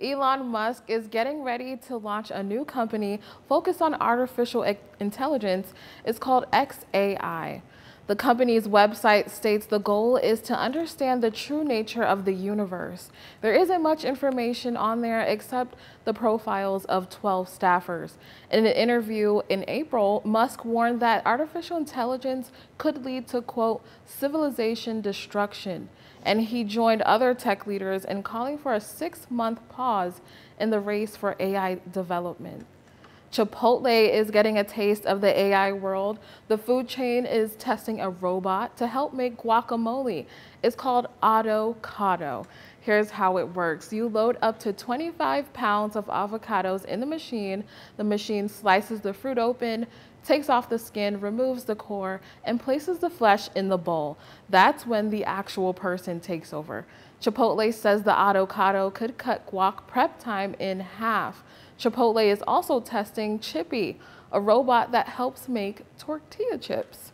Elon Musk is getting ready to launch a new company focused on artificial intelligence. It's called xAI. The company's website states the goal is to understand the true nature of the universe. There isn't much information on there except the profiles of 12 staffers. In an interview in April, Musk warned that artificial intelligence could lead to, quote, civilization destruction and he joined other tech leaders in calling for a six month pause in the race for AI development. Chipotle is getting a taste of the AI world. The food chain is testing a robot to help make guacamole. It's called Autocado. Here's how it works. You load up to 25 pounds of avocados in the machine. The machine slices the fruit open, takes off the skin, removes the core, and places the flesh in the bowl. That's when the actual person takes over. Chipotle says the Autocado could cut guac prep time in half. Chipotle is also testing Chippy, a robot that helps make tortilla chips.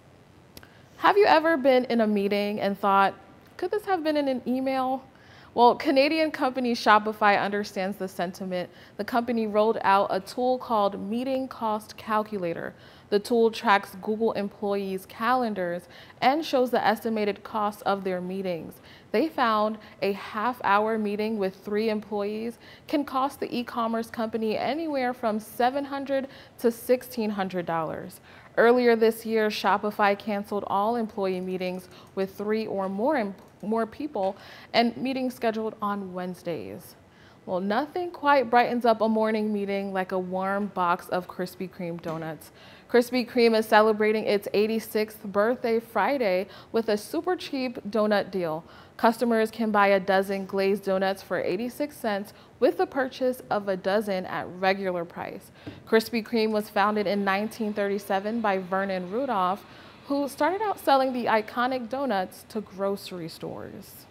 Have you ever been in a meeting and thought, could this have been in an email? Well, Canadian company Shopify understands the sentiment. The company rolled out a tool called Meeting Cost Calculator. The tool tracks Google employees' calendars and shows the estimated cost of their meetings. They found a half hour meeting with three employees can cost the e-commerce company anywhere from 700 to $1,600. Earlier this year, Shopify canceled all employee meetings with three or more, more people and meetings scheduled on Wednesdays. Well, nothing quite brightens up a morning meeting like a warm box of Krispy Kreme donuts. Krispy Kreme is celebrating its 86th birthday Friday with a super cheap donut deal. Customers can buy a dozen glazed donuts for 86 cents with the purchase of a dozen at regular price. Krispy Kreme was founded in 1937 by Vernon Rudolph, who started out selling the iconic donuts to grocery stores.